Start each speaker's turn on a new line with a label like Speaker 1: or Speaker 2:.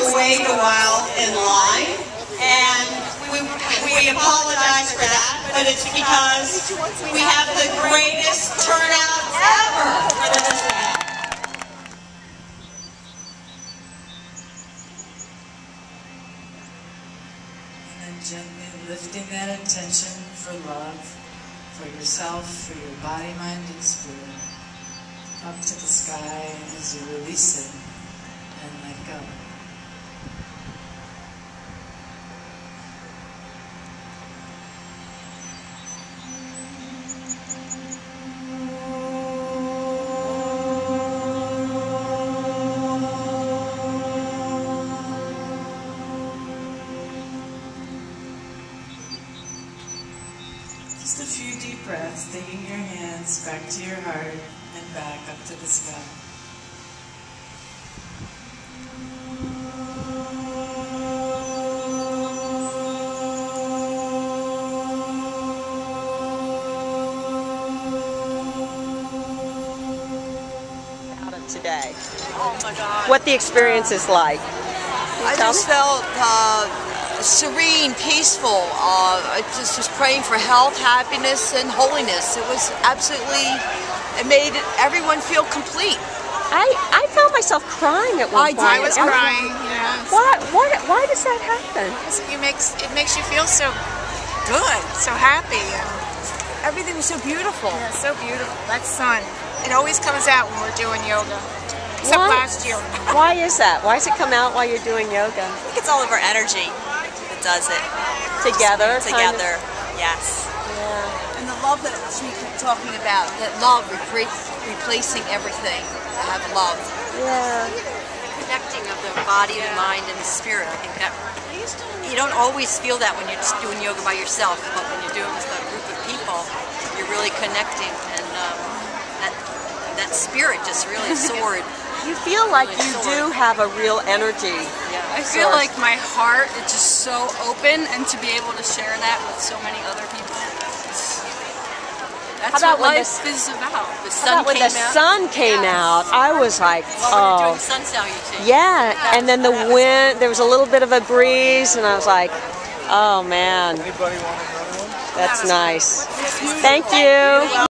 Speaker 1: to wait a
Speaker 2: while
Speaker 1: in
Speaker 2: line,
Speaker 1: and
Speaker 2: we, we
Speaker 1: apologize for that,
Speaker 2: but it's because we have the greatest turnout ever for this event.
Speaker 3: And gently lifting that intention for love, for yourself, for your body, mind, and spirit, up to the sky as you release it and let go. Just a few deep breaths, taking your hands back to your heart and back up to the sky.
Speaker 1: out of today.
Speaker 4: Oh my God.
Speaker 1: What the experience is like.
Speaker 4: I
Speaker 1: tell
Speaker 4: just felt uh, serene, peaceful. Uh, I just was praying for health, happiness, and holiness. It was absolutely, it made everyone feel complete.
Speaker 1: I, I found myself crying at one
Speaker 4: I
Speaker 1: point.
Speaker 4: did.
Speaker 5: I was
Speaker 1: I'm-
Speaker 5: crying, yeah.
Speaker 1: Why, why, why does that happen?
Speaker 5: It makes it makes you feel so good, so happy, and
Speaker 4: Everything was so beautiful.
Speaker 5: yeah, so beautiful. That sun, it always comes out when we're doing yoga. Except
Speaker 1: Why?
Speaker 5: last year.
Speaker 1: Why is that? Why does it come out while you're doing yoga?
Speaker 6: I think it's all of our energy that does it.
Speaker 1: Together? kind of?
Speaker 6: Together, yes.
Speaker 1: Yeah.
Speaker 4: And the love that she kept talking about, that love repre- replacing everything, to have love.
Speaker 1: Yeah.
Speaker 6: The Connecting of the body, the mind, and the spirit. I think that you don't always feel that when you're just doing yoga by yourself, but when you're doing it with a group of people, you're really connecting, and um, that that spirit just really soared.
Speaker 1: You feel like
Speaker 6: Really
Speaker 1: you
Speaker 6: soared.
Speaker 1: do have a real energy.
Speaker 6: Yeah.
Speaker 7: I feel
Speaker 1: source.
Speaker 7: like my heart is just so open, and to be able to share that with so many other people. it's- That's
Speaker 1: about
Speaker 7: what
Speaker 1: when
Speaker 7: life is about.
Speaker 6: The
Speaker 1: How
Speaker 6: sun
Speaker 1: about when
Speaker 6: came
Speaker 1: the
Speaker 6: out.
Speaker 1: sun came out, I was like,
Speaker 6: While we were doing
Speaker 1: oh.
Speaker 6: sun salutation.
Speaker 1: Yeah, and then the wind, there was a little bit of a breeze, and I was like, oh man. Everybody wants another one? That's nice. Thank you.